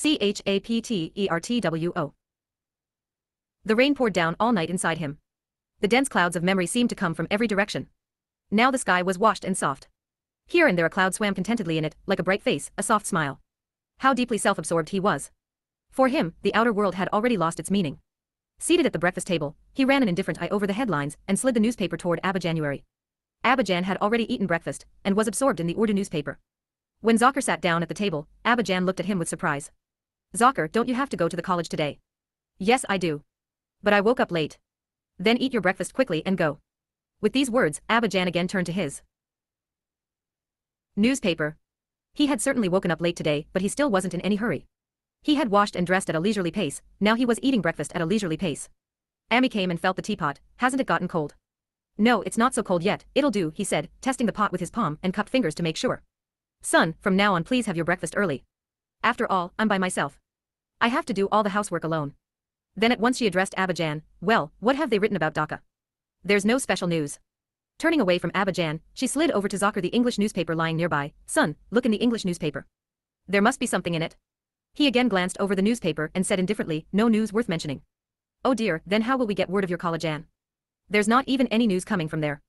C-H-A-P-T-E-R-T-W-O. The rain poured down all night inside him. The dense clouds of memory seemed to come from every direction. Now the sky was washed and soft. Here and there a cloud swam contentedly in it, like a bright face, a soft smile. How deeply self-absorbed he was. For him, the outer world had already lost its meaning. Seated at the breakfast table, he ran an indifferent eye over the headlines and slid the newspaper toward Abba Jan. Abajan had already eaten breakfast and was absorbed in the Urdu newspaper. When Zakir sat down at the table, Abajan looked at him with surprise. Zakir, don't you have to go to the college today? Yes, I do. But I woke up late. Then eat your breakfast quickly and go. With these words, Abajan again turned to his newspaper. He had certainly woken up late today, but he still wasn't in any hurry. He had washed and dressed at a leisurely pace, now he was eating breakfast at a leisurely pace. Ami came and felt the teapot, hasn't it gotten cold? No, it's not so cold yet, it'll do, he said, testing the pot with his palm and cupped fingers to make sure. Son, from now on please have your breakfast early. After all, I'm by myself. I have to do all the housework alone. Then at once she addressed Abajan, well, what have they written about Dhaka? There's no special news. Turning away from Abajan, she slid over to Zakir the English newspaper lying nearby, son, look in the English newspaper. There must be something in it. He again glanced over the newspaper and said indifferently, no news worth mentioning. Oh dear, then how will we get word of your Khala Jan? There's not even any news coming from there.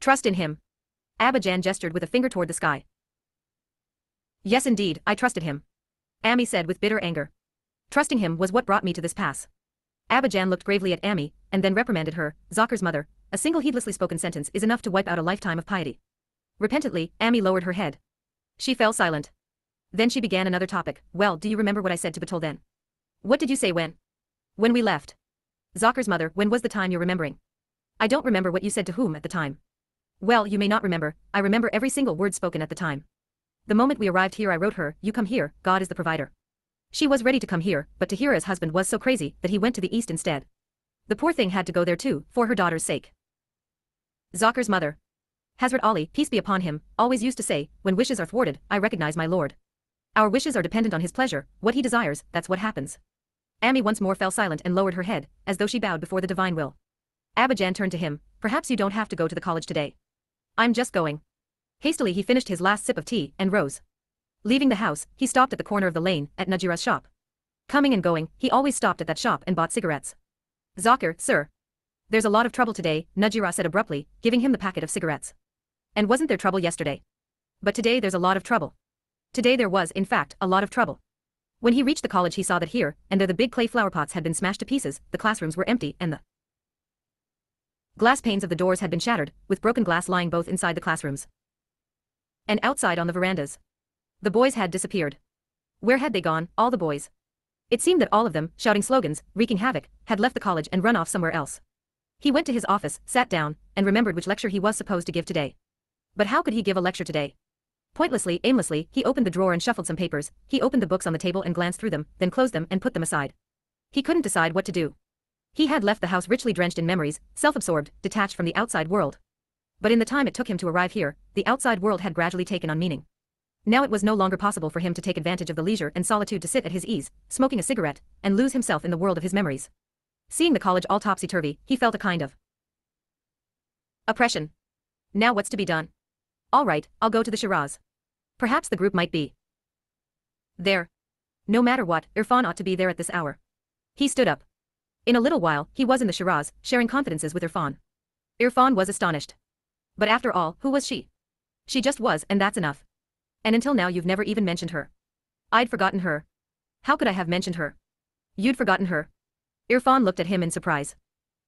Trust in him. Abajan gestured with a finger toward the sky. Yes indeed, I trusted him. Ami said with bitter anger. Trusting him was what brought me to this pass. Abajan looked gravely at Ami, and then reprimanded her, Zakir's mother, a single heedlessly spoken sentence is enough to wipe out a lifetime of piety. Repentantly, Ami lowered her head. She fell silent. Then she began another topic, well do you remember what I said to Batul then? What did you say when? When we left. Zakir's mother, when was the time you're remembering? I don't remember what you said to whom at the time. Well, you may not remember, I remember every single word spoken at the time. The moment we arrived here I wrote her, you come here, God is the provider. She was ready to come here, but Tahira's husband was so crazy that he went to the east instead. The poor thing had to go there too, for her daughter's sake. Zakir's mother. Hazrat Ali, peace be upon him, always used to say, when wishes are thwarted, I recognize my lord. Our wishes are dependent on his pleasure, what he desires, that's what happens. Ami once more fell silent and lowered her head, as though she bowed before the divine will. Abajan turned to him, perhaps you don't have to go to the college today. I'm just going. Hastily he finished his last sip of tea and rose. Leaving the house, he stopped at the corner of the lane, at Najira's shop. Coming and going, he always stopped at that shop and bought cigarettes. Zakir, sir. There's a lot of trouble today, Najira said abruptly, giving him the packet of cigarettes. And wasn't there trouble yesterday? But today there's a lot of trouble. Today there was, in fact, a lot of trouble. When he reached the college he saw that here, and there the big clay flower pots had been smashed to pieces, the classrooms were empty, and the glass panes of the doors had been shattered, with broken glass lying both inside the classrooms and outside on the verandas. The boys had disappeared. Where had they gone, all the boys? It seemed that all of them, shouting slogans, wreaking havoc, had left the college and run off somewhere else. He went to his office, sat down, and remembered which lecture he was supposed to give today. But how could he give a lecture today? Pointlessly, aimlessly, he opened the drawer and shuffled some papers, he opened the books on the table and glanced through them, then closed them and put them aside. He couldn't decide what to do. He had left the house richly drenched in memories, self-absorbed, detached from the outside world. But in the time it took him to arrive here, the outside world had gradually taken on meaning. Now it was no longer possible for him to take advantage of the leisure and solitude to sit at his ease, smoking a cigarette, and lose himself in the world of his memories. Seeing the college all topsy-turvy, he felt a kind of oppression. Now what's to be done? All right, I'll go to the Shiraz. Perhaps the group might be there. No matter what, Irfan ought to be there at this hour. He stood up. In a little while, he was in the Shiraz, sharing confidences with Irfan. Irfan was astonished. But after all, who was she? She just was, and that's enough. And until now you've never even mentioned her. I'd forgotten her. How could I have mentioned her? You'd forgotten her. Irfan looked at him in surprise.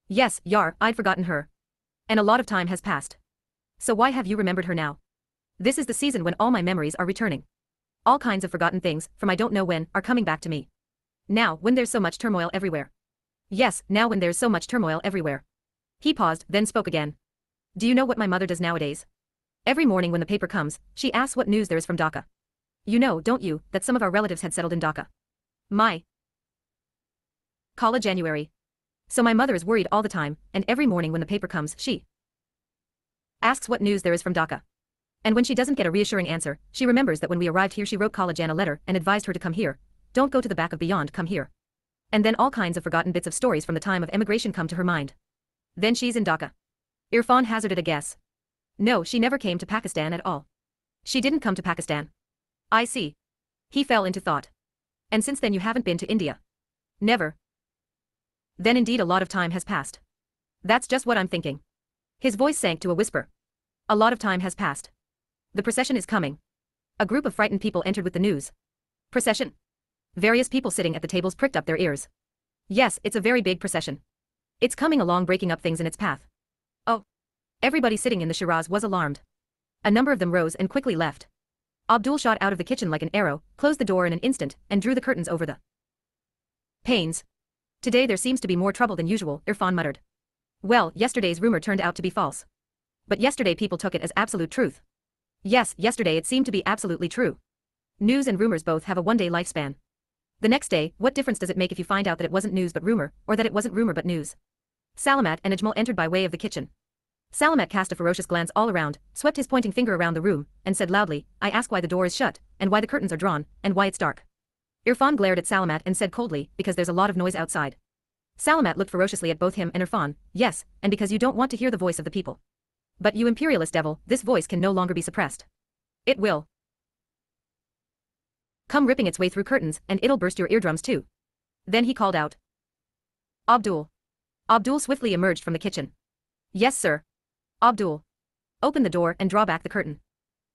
Yes, Yar, I'd forgotten her. And a lot of time has passed. So why have you remembered her now? This is the season when all my memories are returning. All kinds of forgotten things, from I don't know when, are coming back to me. Now, when there's so much turmoil everywhere. Yes, now when there's so much turmoil everywhere. He paused, then spoke again. Do you know what my mother does nowadays? Every morning when the paper comes, she asks what news there is from Dhaka. You know, don't you, that some of our relatives had settled in Dhaka. My. Khala Jan. So my mother is worried all the time, and every morning when the paper comes, she asks what news there is from Dhaka. And when she doesn't get a reassuring answer, she remembers that when we arrived here she wrote Khala Jan a letter and advised her to come here. Don't go to the back of beyond, come here. And then all kinds of forgotten bits of stories from the time of emigration come to her mind. Then she's in Dhaka. Irfan hazarded a guess. No, she never came to Pakistan at all. She didn't come to Pakistan. I see. He fell into thought. And since then you haven't been to India? Never. Then indeed a lot of time has passed. That's just what I'm thinking. His voice sank to a whisper. A lot of time has passed. The procession is coming. A group of frightened people entered with the news. Procession. Various people sitting at the tables pricked up their ears. Yes, it's a very big procession. It's coming along breaking up things in its path. Oh. Everybody sitting in the Shiraz was alarmed. A number of them rose and quickly left. Abdul shot out of the kitchen like an arrow, closed the door in an instant, and drew the curtains over the panes. Today there seems to be more trouble than usual, Irfan muttered. Well, yesterday's rumor turned out to be false. But yesterday people took it as absolute truth. Yes, yesterday it seemed to be absolutely true. News and rumors both have a one-day lifespan. The next day, what difference does it make if you find out that it wasn't news but rumor, or that it wasn't rumor but news? Salamat and Ajmal entered by way of the kitchen. Salamat cast a ferocious glance all around, swept his pointing finger around the room, and said loudly, I ask why the door is shut, and why the curtains are drawn, and why it's dark. Irfan glared at Salamat and said coldly, because there's a lot of noise outside. Salamat looked ferociously at both him and Irfan, yes, and because you don't want to hear the voice of the people. But you imperialist devil, this voice can no longer be suppressed. It will. Come ripping its way through curtains, and it'll burst your eardrums too. Then he called out. Abdul. Abdul swiftly emerged from the kitchen. Yes sir. Abdul. Open the door and draw back the curtain.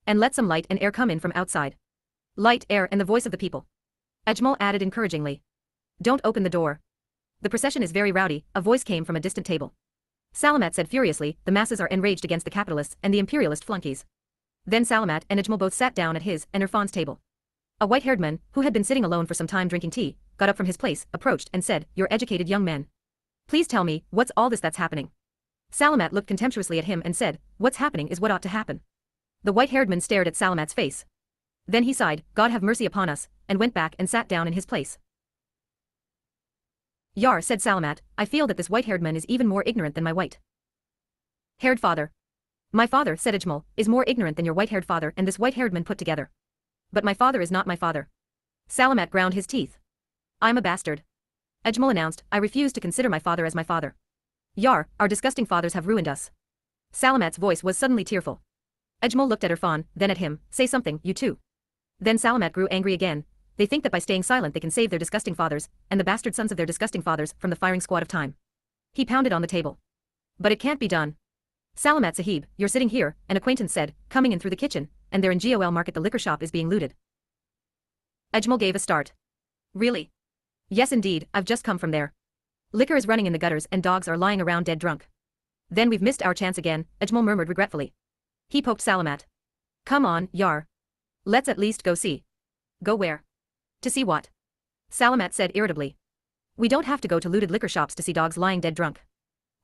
And let some light and air come in from outside. Light, air and the voice of the people. Ajmal added encouragingly. Don't open the door. The procession is very rowdy, a voice came from a distant table. Salamat said furiously, the masses are enraged against the capitalists and the imperialist flunkies. Then Salamat and Ajmal both sat down at his and Irfan's table. A white-haired man, who had been sitting alone for some time drinking tea, got up from his place, approached and said, You're educated young men. Please tell me, what's all this that's happening? Salamat looked contemptuously at him and said, What's happening is what ought to happen. The white-haired man stared at Salamat's face. Then he sighed, God have mercy upon us, and went back and sat down in his place. Yar said Salamat, I feel that this white-haired man is even more ignorant than my white. Haired father. My father, said Ajmal, is more ignorant than your white-haired father and this white-haired man put together. But my father is not my father. Salamat ground his teeth. I'm a bastard. Ajmal announced, I refuse to consider my father as my father. Yar, our disgusting fathers have ruined us. Salamat's voice was suddenly tearful. Ajmal looked at Irfan, then at him, say something, you too. Then Salamat grew angry again. They think that by staying silent they can save their disgusting fathers, and the bastard sons of their disgusting fathers, from the firing squad of time. He pounded on the table. But it can't be done. Salamat Sahib, you're sitting here, an acquaintance said, coming in through the kitchen, and there in GOL Market the liquor shop is being looted. Ajmal gave a start. Really? Yes indeed, I've just come from there. Liquor is running in the gutters and dogs are lying around dead drunk. Then we've missed our chance again, Ajmal murmured regretfully. He poked Salamat. Come on, Yar. Let's at least go see. Go where? To see what? Salamat said irritably. We don't have to go to looted liquor shops to see dogs lying dead drunk.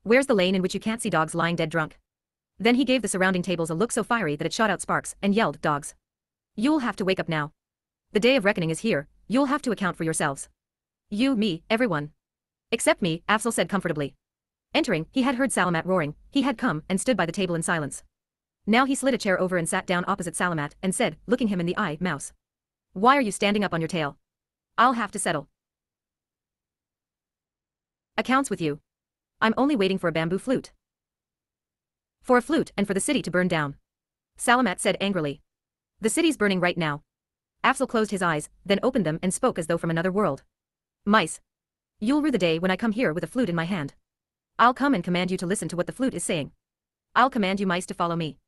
Where's the lane in which you can't see dogs lying dead drunk? Then he gave the surrounding tables a look so fiery that it shot out sparks, and yelled, Dogs. You'll have to wake up now. The day of reckoning is here, you'll have to account for yourselves. You, me, everyone. Except me, Afzal said comfortably. Entering, he had heard Salamat roaring, he had come and stood by the table in silence. Now he slid a chair over and sat down opposite Salamat and said, looking him in the eye, Mouse. Why are you standing up on your tail? I'll have to settle. Accounts with you. I'm only waiting for a bamboo flute. For a flute and for the city to burn down. Salamat said angrily. The city's burning right now. Afzal closed his eyes, then opened them and spoke as though from another world. Mice, You'll rue the day when I come here with a flute in my hand. I'll come and command you to listen to what the flute is saying. I'll command you mice to follow me.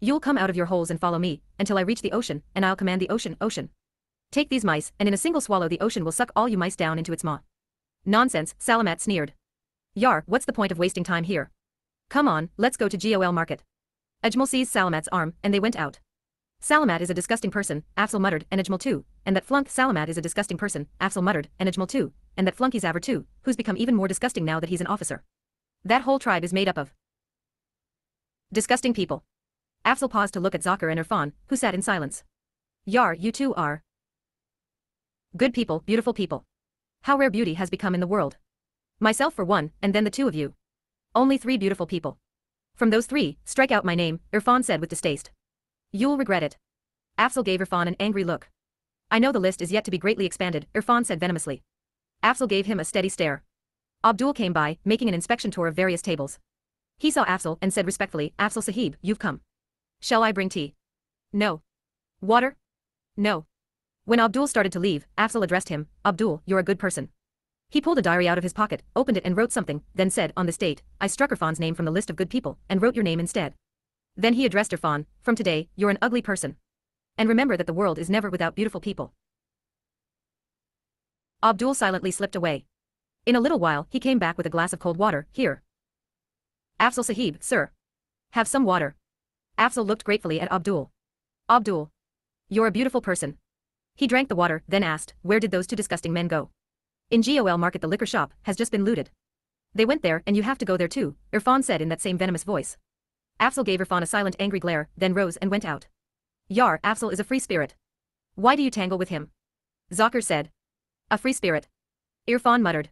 You'll come out of your holes and follow me, until I reach the ocean, and I'll command the ocean, ocean. Take these mice, and in a single swallow the ocean will suck all you mice down into its maw. Nonsense, Salamat sneered. Yar, what's the point of wasting time here? Come on, let's go to GOL market. Ajmal seized Salamat's arm, and they went out. Salamat is a disgusting person, Afzal muttered, and Ajmal too, and that flunk Salamat is a disgusting person, Afzal muttered, and Ajmal too, and that flunky's Avar too, who's become even more disgusting now that he's an officer. That whole tribe is made up of disgusting people. Afzal paused to look at Zakir and Irfan, who sat in silence. Yar, you two are good people, beautiful people. How rare beauty has become in the world. Myself for one, and then the two of you. Only three beautiful people. From those three, strike out my name, Irfan said with distaste. You'll regret it. Afzal gave Irfan an angry look. I know the list is yet to be greatly expanded, Irfan said venomously. Afzal gave him a steady stare. Abdul came by, making an inspection tour of various tables. He saw Afzal and said respectfully, Afzal Sahib, you've come. Shall I bring tea? No. Water? No. When Abdul started to leave, Afzal addressed him, Abdul, you're a good person. He pulled a diary out of his pocket, opened it and wrote something, then said, on this date, I struck Irfan's name from the list of good people, and wrote your name instead. Then he addressed Irfan, from today, you're an ugly person. And remember that the world is never without beautiful people. Abdul silently slipped away. In a little while, he came back with a glass of cold water, here. Afzal Sahib, sir. Have some water. Afzal looked gratefully at Abdul. Abdul. You're a beautiful person. He drank the water, then asked, where did those two disgusting men go? In GOL Market the liquor shop has just been looted. They went there and you have to go there too, Irfan said in that same venomous voice. Afzal gave Irfan a silent angry glare, then rose and went out. Yar, Afzal is a free spirit. Why do you tangle with him? Zakir said. A free spirit. Irfan muttered.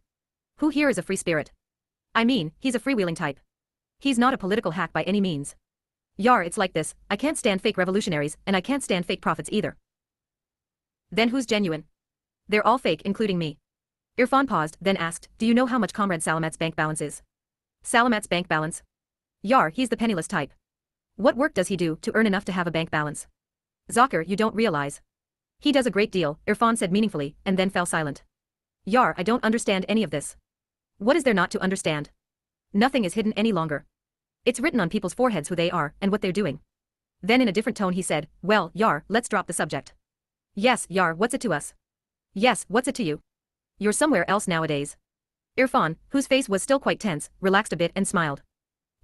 Who here is a free spirit? I mean, he's a freewheeling type. He's not a political hack by any means. Yar, it's like this, I can't stand fake revolutionaries, and I can't stand fake prophets either. Then who's genuine? They're all fake, including me. Irfan paused, then asked, Do you know how much Comrade Salamat's bank balance is? Salamat's bank balance? Yar, he's the penniless type. What work does he do to earn enough to have a bank balance? Zakir, you don't realize. He does a great deal, Irfan said meaningfully, and then fell silent. Yar, I don't understand any of this. What is there not to understand? Nothing is hidden any longer. It's written on people's foreheads who they are and what they're doing. Then in a different tone he said, Well, Yar, let's drop the subject. Yes, Yar, what's it to us? Yes, what's it to you? You're somewhere else nowadays. Irfan, whose face was still quite tense, relaxed a bit and smiled.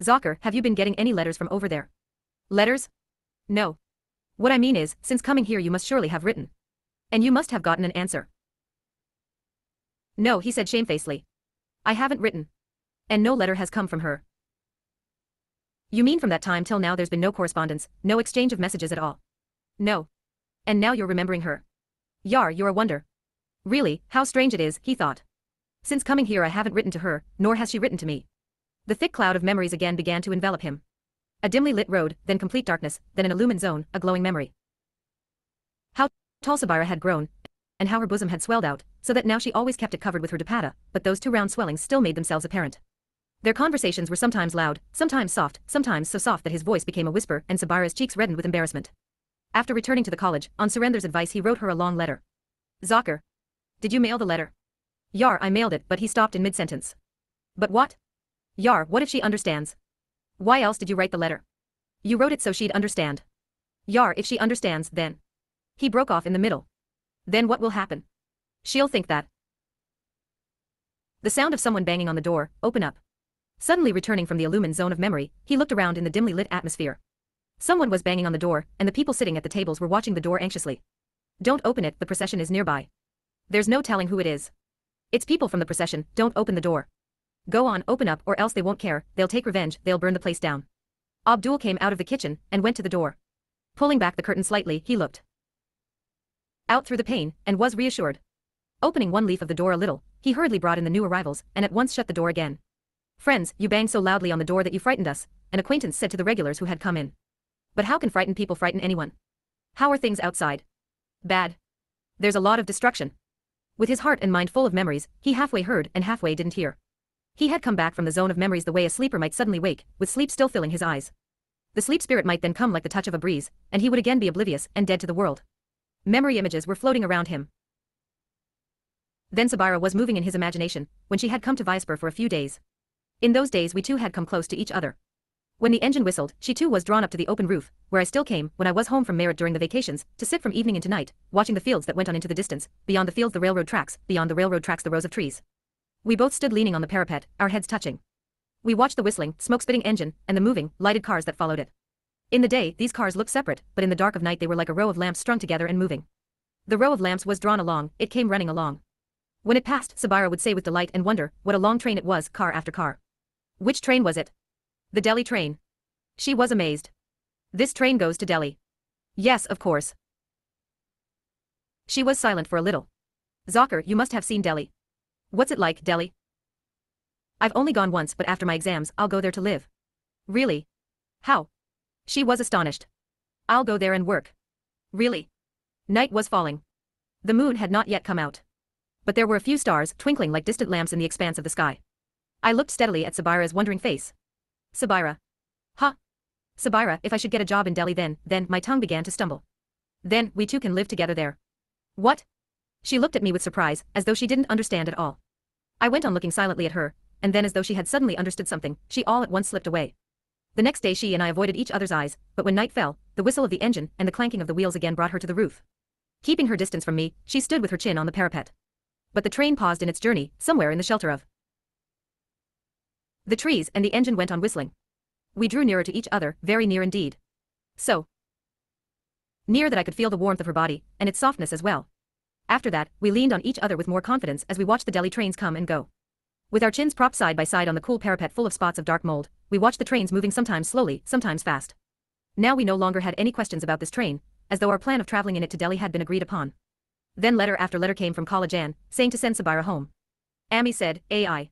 Zakir, have you been getting any letters from over there? Letters? No. What I mean is, since coming here you must surely have written. And you must have gotten an answer. No, he said shamefacedly. I haven't written. And no letter has come from her. You mean from that time till now there's been no correspondence, no exchange of messages at all? No. And now you're remembering her. Yar, you're a wonder. Really, how strange it is, he thought. Since coming here I haven't written to her, nor has she written to me. The thick cloud of memories again began to envelop him. A dimly lit road, then complete darkness, then an illumined zone, a glowing memory. How tall Sabira had grown, and how her bosom had swelled out, so that now she always kept it covered with her dupatta, but those two round swellings still made themselves apparent. Their conversations were sometimes loud, sometimes soft, sometimes so soft that his voice became a whisper and Sabira's cheeks reddened with embarrassment. After returning to the college, on Surender's advice he wrote her a long letter. Zakir. Did you mail the letter? Yar, I mailed it, but he stopped in mid-sentence. But what? Yar, what if she understands? Why else did you write the letter? You wrote it so she'd understand. Yar, if she understands, then. He broke off in the middle. Then what will happen? She'll think that. The sound of someone banging on the door, open up. Suddenly returning from the illumined zone of memory, he looked around in the dimly lit atmosphere. Someone was banging on the door, and the people sitting at the tables were watching the door anxiously. Don't open it, the procession is nearby. There's no telling who it is. It's people from the procession, don't open the door. Go on, open up, or else they won't care, they'll take revenge, they'll burn the place down. Abdul came out of the kitchen, and went to the door. Pulling back the curtain slightly, he looked out through the pane, and was reassured. Opening one leaf of the door a little, he hurriedly brought in the new arrivals, and at once shut the door again. Friends, you banged so loudly on the door that you frightened us, an acquaintance said to the regulars who had come in. But how can frightened people frighten anyone? How are things outside? Bad. There's a lot of destruction. With his heart and mind full of memories, he halfway heard and halfway didn't hear. He had come back from the zone of memories the way a sleeper might suddenly wake, with sleep still filling his eyes. The sleep spirit might then come like the touch of a breeze, and he would again be oblivious and dead to the world. Memory images were floating around him. Then Sabira was moving in his imagination, when she had come to Vicepur for a few days. In those days we two had come close to each other. When the engine whistled, she too was drawn up to the open roof, where I still came, when I was home from Meerut during the vacations, to sit from evening into night, watching the fields that went on into the distance, beyond the fields the railroad tracks, beyond the railroad tracks the rows of trees. We both stood leaning on the parapet, our heads touching. We watched the whistling, smoke-spitting engine, and the moving, lighted cars that followed it. In the day, these cars looked separate, but in the dark of night they were like a row of lamps strung together and moving. The row of lamps was drawn along, it came running along. When it passed, Sabira would say with delight and wonder, what a long train it was, car after car. Which train was it? The Delhi train. She was amazed. This train goes to Delhi. Yes, of course. She was silent for a little. Zakir, you must have seen Delhi. What's it like, Delhi? I've only gone once but after my exams I'll go there to live. Really? How? She was astonished. I'll go there and work. Really? Night was falling. The moon had not yet come out. But there were a few stars twinkling like distant lamps in the expanse of the sky. I looked steadily at Sabira's wondering face. Sabira. Huh? Sabira, if I should get a job in Delhi then, then, my tongue began to stumble. Then, we two can live together there. What? She looked at me with surprise, as though she didn't understand at all. I went on looking silently at her, and then as though she had suddenly understood something, she all at once slipped away. The next day she and I avoided each other's eyes, but when night fell, the whistle of the engine and the clanking of the wheels again brought her to the roof. Keeping her distance from me, she stood with her chin on the parapet. But the train paused in its journey, somewhere in the shelter of the trees and the engine went on whistling. We drew nearer to each other, very near indeed. So near that I could feel the warmth of her body, and its softness as well. After that, we leaned on each other with more confidence as we watched the Delhi trains come and go. With our chins propped side by side on the cool parapet full of spots of dark mold, we watched the trains moving sometimes slowly, sometimes fast. Now we no longer had any questions about this train, as though our plan of traveling in it to Delhi had been agreed upon. Then letter after letter came from Khala Jan, saying to send Sabira home. Ami said, AI.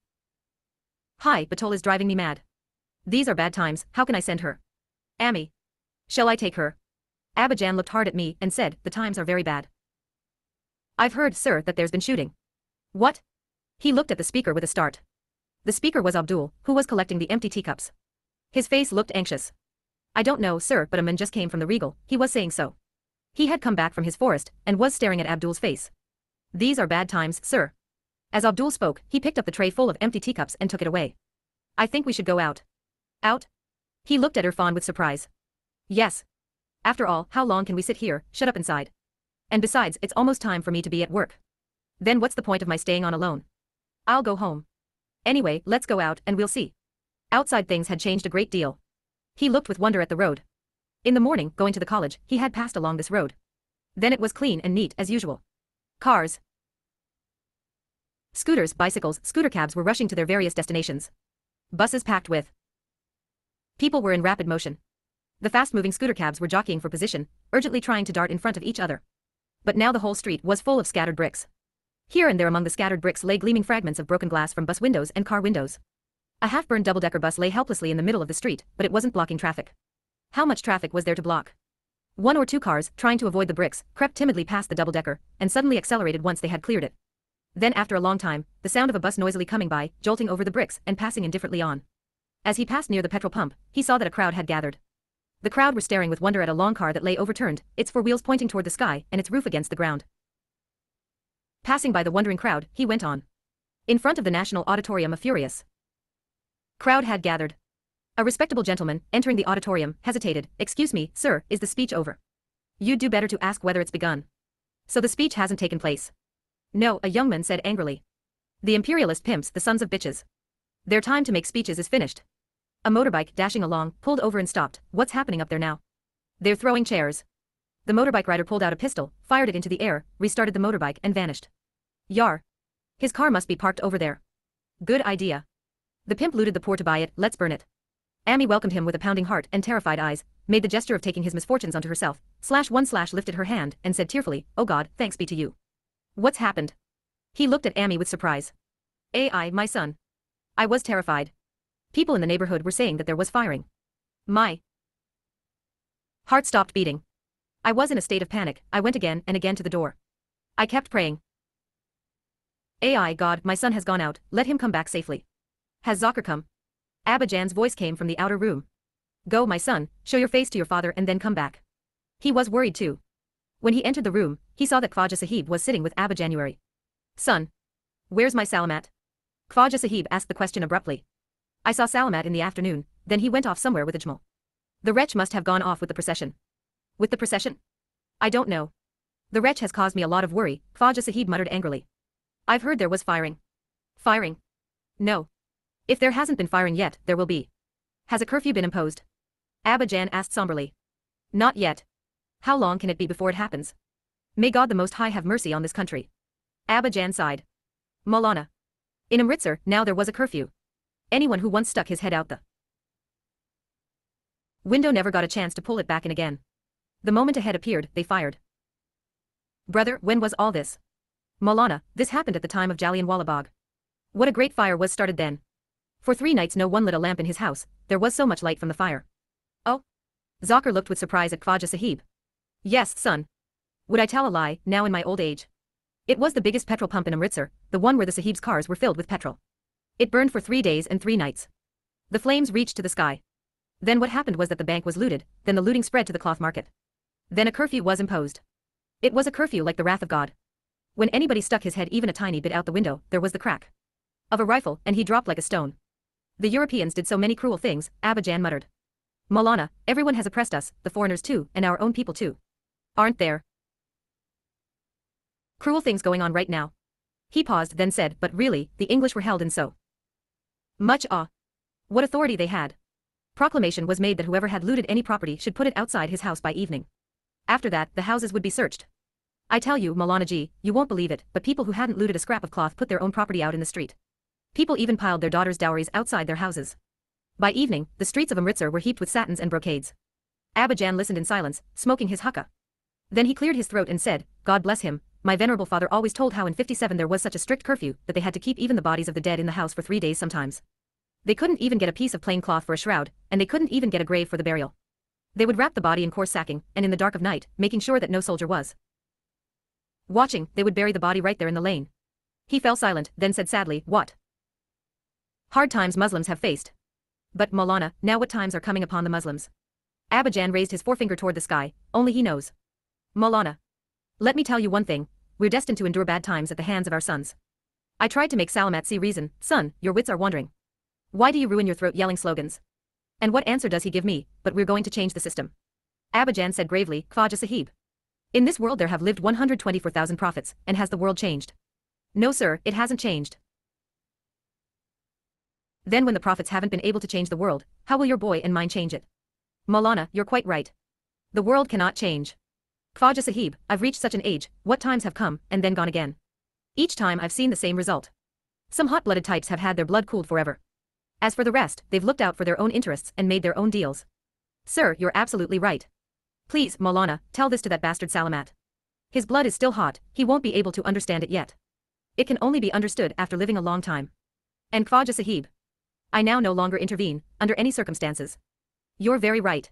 Hi, Batul is driving me mad. These are bad times, how can I send her? Ami. Shall I take her? Abajan looked hard at me and said, the times are very bad. I've heard, sir, that there's been shooting. What? He looked at the speaker with a start. The speaker was Abdul, who was collecting the empty teacups. His face looked anxious. I don't know, sir, but a man just came from the Regal, he was saying so. He had come back from his forest and was staring at Abdul's face. These are bad times, sir. As Abdul spoke, he picked up the tray full of empty teacups and took it away. I think we should go out. Out? He looked at Irfan with surprise. Yes. After all, how long can we sit here, shut up inside? And besides, it's almost time for me to be at work. Then what's the point of my staying on alone? I'll go home. Anyway, let's go out and we'll see. Outside things had changed a great deal. He looked with wonder at the road. In the morning, going to the college, he had passed along this road. Then it was clean and neat as usual. Cars, scooters, bicycles, scooter cabs were rushing to their various destinations. Buses packed with people were in rapid motion. The fast-moving scooter cabs were jockeying for position, urgently trying to dart in front of each other. But now the whole street was full of scattered bricks. Here and there among the scattered bricks lay gleaming fragments of broken glass from bus windows and car windows. A half-burned double-decker bus lay helplessly in the middle of the street, but it wasn't blocking traffic. How much traffic was there to block? One or two cars, trying to avoid the bricks, crept timidly past the double-decker, and suddenly accelerated once they had cleared it. Then after a long time, the sound of a bus noisily coming by, jolting over the bricks, and passing indifferently on. As he passed near the petrol pump, he saw that a crowd had gathered. The crowd were staring with wonder at a long car that lay overturned, its four wheels pointing toward the sky and its roof against the ground. Passing by the wondering crowd, he went on. In front of the National Auditorium a furious crowd had gathered. A respectable gentleman, entering the auditorium, hesitated. Excuse me, sir, is the speech over? You'd do better to ask whether it's begun. So the speech hasn't taken place. No, a young man said angrily. The imperialist pimps, the sons of bitches. Their time to make speeches is finished. A motorbike, dashing along, pulled over and stopped. What's happening up there now? They're throwing chairs. The motorbike rider pulled out a pistol, fired it into the air, restarted the motorbike and vanished. Yar. His car must be parked over there. Good idea. The pimp looted the poor to buy it, let's burn it. Ami welcomed him with a pounding heart and terrified eyes, made the gesture of taking his misfortunes onto herself, slash one slash lifted her hand, and said tearfully, Oh God, thanks be to you. What's happened? He looked at Ami with surprise. AI, my son. I was terrified. People in the neighborhood were saying that there was firing. My heart stopped beating. I was in a state of panic, I went again and again to the door. I kept praying. AI God, my son has gone out, let him come back safely. Has Zakir come? Abajan's voice came from the outer room. Go my son, show your face to your father and then come back. He was worried too. When he entered the room, he saw that Khwaja Sahib was sitting with Abba Jan. Son. Where's my Salamat? Khwaja Sahib asked the question abruptly. I saw Salamat in the afternoon, then he went off somewhere with Ajmal. The wretch must have gone off with the procession. With the procession? I don't know. The wretch has caused me a lot of worry, Khwaja Sahib muttered angrily. I've heard there was firing. Firing? No. If there hasn't been firing yet, there will be. Has a curfew been imposed? Abba Jan asked somberly. Not yet. How long can it be before it happens? May God the Most High have mercy on this country. Abba Jan sighed. Maulana. In Amritsar, now there was a curfew. Anyone who once stuck his head out the window never got a chance to pull it back in again. The moment a head appeared, they fired. Brother, when was all this? Maulana, this happened at the time of Jallianwala Bagh. What a great fire was started then. For three nights no one lit a lamp in his house, there was so much light from the fire. Oh? Zakir looked with surprise at Khwaja Sahib. Yes, son. Would I tell a lie, now in my old age? It was the biggest petrol pump in Amritsar, the one where the Sahib's cars were filled with petrol. It burned for three days and three nights. The flames reached to the sky. Then what happened was that the bank was looted, then the looting spread to the cloth market. Then a curfew was imposed. It was a curfew like the wrath of God. When anybody stuck his head even a tiny bit out the window, there was the crack of a rifle, and he dropped like a stone. The Europeans did so many cruel things, Abajan muttered. Maulana, everyone has oppressed us, the foreigners too, and our own people too. Aren't there? Cruel things going on right now. He paused then said, but really, the English were held in so much awe. What authority they had. Proclamation was made that whoever had looted any property should put it outside his house by evening. After that, the houses would be searched. I tell you, Maulana Ji, you won't believe it, but people who hadn't looted a scrap of cloth put their own property out in the street. People even piled their daughters' dowries outside their houses. By evening, the streets of Amritsar were heaped with satins and brocades. Abajan listened in silence, smoking his huqa. Then he cleared his throat and said, God bless him, my venerable father always told how in 57 there was such a strict curfew that they had to keep even the bodies of the dead in the house for three days sometimes. They couldn't even get a piece of plain cloth for a shroud, and they couldn't even get a grave for the burial. They would wrap the body in coarse sacking, and in the dark of night, making sure that no soldier was watching, they would bury the body right there in the lane. He fell silent, then said sadly, What? Hard times Muslims have faced. But, Maulana, now what times are coming upon the Muslims? Abajan raised his forefinger toward the sky, only he knows. Maulana. Let me tell you one thing, we're destined to endure bad times at the hands of our sons. I tried to make Salamat see reason, son, your wits are wandering. Why do you ruin your throat yelling slogans? And what answer does he give me, but we're going to change the system? Abajan said gravely, Khwaja Sahib. In this world there have lived 124,000 prophets, and has the world changed? No sir, it hasn't changed. Then when the prophets haven't been able to change the world, how will your boy and mine change it? Maulana, you're quite right. The world cannot change. Khwaja Sahib, I've reached such an age, what times have come, and then gone again. Each time I've seen the same result. Some hot-blooded types have had their blood cooled forever. As for the rest, they've looked out for their own interests and made their own deals. Sir, you're absolutely right. Please, Maulana, tell this to that bastard Salamat. His blood is still hot, he won't be able to understand it yet. It can only be understood after living a long time. And Khwaja Sahib. I now no longer intervene, under any circumstances. You're very right.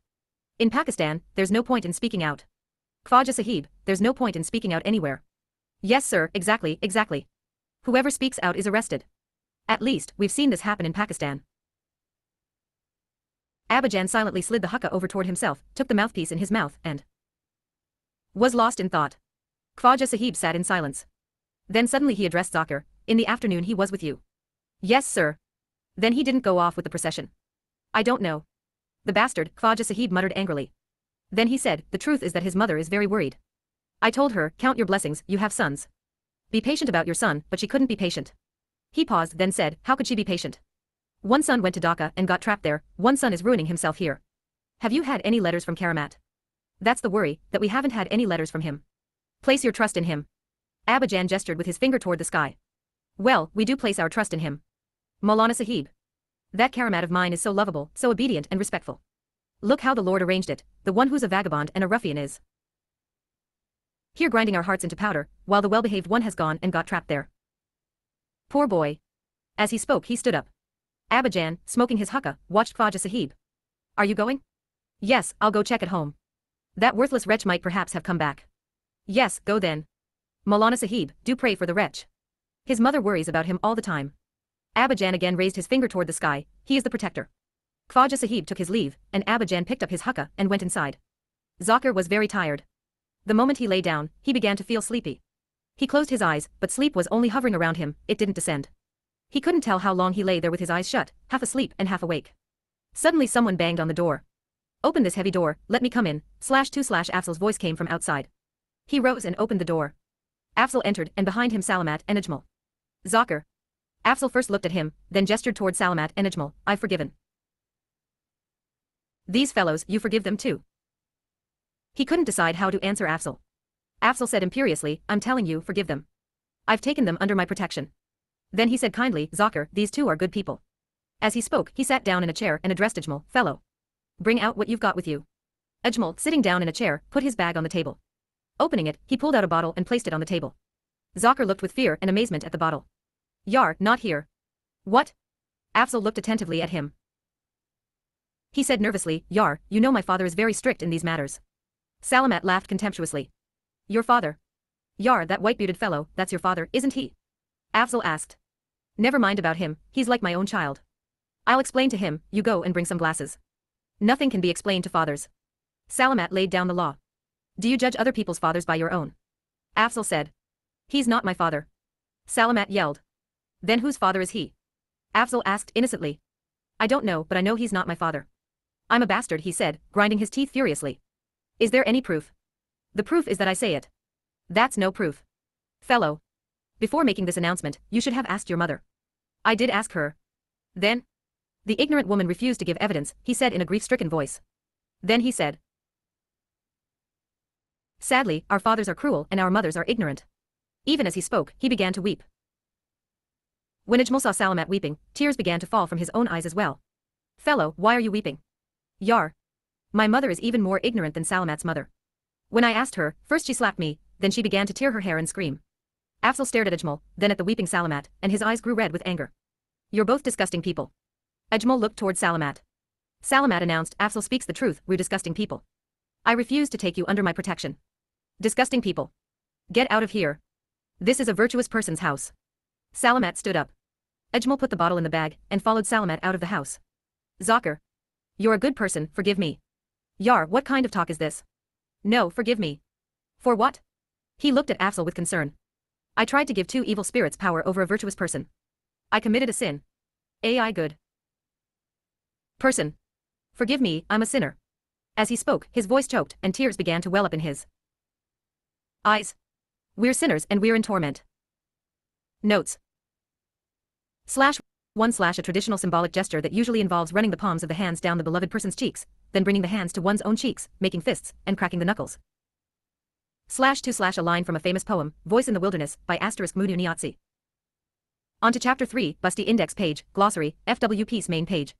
In Pakistan, there's no point in speaking out. Khwaja Sahib, there's no point in speaking out anywhere. Yes sir, exactly, exactly. Whoever speaks out is arrested. At least, we've seen this happen in Pakistan. Abajan silently slid the huqa over toward himself, took the mouthpiece in his mouth, and was lost in thought. Khwaja Sahib sat in silence. Then suddenly he addressed Zakir, in the afternoon he was with you. Yes sir. Then he didn't go off with the procession. I don't know. The bastard, Khwaja Sahib muttered angrily. Then he said, the truth is that his mother is very worried. I told her, count your blessings, you have sons. Be patient about your son, but she couldn't be patient. He paused then said, how could she be patient? One son went to Dhaka and got trapped there, one son is ruining himself here. Have you had any letters from Karamat? That's the worry, that we haven't had any letters from him. Place your trust in him. Abajan gestured with his finger toward the sky. Well, we do place our trust in him. Maulana Sahib. That Karamat of mine is so lovable, so obedient and respectful. Look how the Lord arranged it, the one who's a vagabond and a ruffian is. Here grinding our hearts into powder, while the well-behaved one has gone and got trapped there. Poor boy. As he spoke he stood up. Abajan, smoking his huqa, watched Khwaja Sahib. Are you going? Yes, I'll go check at home. That worthless wretch might perhaps have come back. Yes, go then. Maulana Sahib, do pray for the wretch. His mother worries about him all the time. Abajan again raised his finger toward the sky, he is the protector. Khwaja Sahib took his leave, and Abajan picked up his huqa and went inside. Zakir was very tired. The moment he lay down, he began to feel sleepy. He closed his eyes, but sleep was only hovering around him, it didn't descend. He couldn't tell how long he lay there with his eyes shut, half asleep and half awake. Suddenly someone banged on the door. Open this heavy door, let me come in, slash two slash Afzal's voice came from outside. He rose and opened the door. Afzal entered and behind him Salamat and Ajmal. Zakir. Afzal first looked at him, then gestured toward Salamat and Ajmal, I've forgiven. These fellows, you forgive them too. He couldn't decide how to answer Afzal. Afzal said imperiously, I'm telling you, forgive them. I've taken them under my protection. Then he said kindly, Zakir, these two are good people. As he spoke, he sat down in a chair and addressed Ajmal, fellow. Bring out what you've got with you. Ajmal, sitting down in a chair, put his bag on the table. Opening it, he pulled out a bottle and placed it on the table. Zakir looked with fear and amazement at the bottle. Yar, not here. What? Afzal looked attentively at him. He said nervously, Yar, you know my father is very strict in these matters. Salamat laughed contemptuously. Your father. Yar, that white-bearded fellow, that's your father, isn't he? Afzal asked. Never mind about him, he's like my own child. I'll explain to him, you go and bring some glasses. Nothing can be explained to fathers. Salamat laid down the law. Do you judge other people's fathers by your own? Afzal said. He's not my father. Salamat yelled. Then whose father is he? Afzal asked innocently. I don't know but I know he's not my father. I'm a bastard he said, grinding his teeth furiously. Is there any proof? The proof is that I say it. That's no proof. Fellow. Before making this announcement, you should have asked your mother. I did ask her. Then? The ignorant woman refused to give evidence, he said in a grief-stricken voice. Then he said. Sadly, our fathers are cruel and our mothers are ignorant. Even as he spoke, he began to weep. When Ajmal saw Salamat weeping, tears began to fall from his own eyes as well. Fellow, why are you weeping? Yar. My mother is even more ignorant than Salamat's mother. When I asked her, first she slapped me, then she began to tear her hair and scream. Afzal stared at Ajmal, then at the weeping Salamat, and his eyes grew red with anger. You're both disgusting people. Ajmal looked toward Salamat. Salamat announced, Afzal speaks the truth, we're disgusting people. I refuse to take you under my protection. Disgusting people. Get out of here. This is a virtuous person's house. Salamat stood up. Ajmal put the bottle in the bag and followed Salamat out of the house. Zakir. You're a good person, forgive me. Yar, what kind of talk is this? No, forgive me. For what? He looked at Afzal with concern. I tried to give two evil spirits power over a virtuous person. I committed a sin. AI good. Person. Forgive me, I'm a sinner. As he spoke, his voice choked and tears began to well up in his eyes. We're sinners and we're in torment. Notes. Slash 1 slash a traditional symbolic gesture that usually involves running the palms of the hands down the beloved person's cheeks, then bringing the hands to one's own cheeks, making fists, and cracking the knuckles. Slash 2 slash a line from a famous poem, Voice in the Wilderness, by asterisk Mudu Niatsi. On to chapter 3, Basti Index page, glossary, FWP's main page.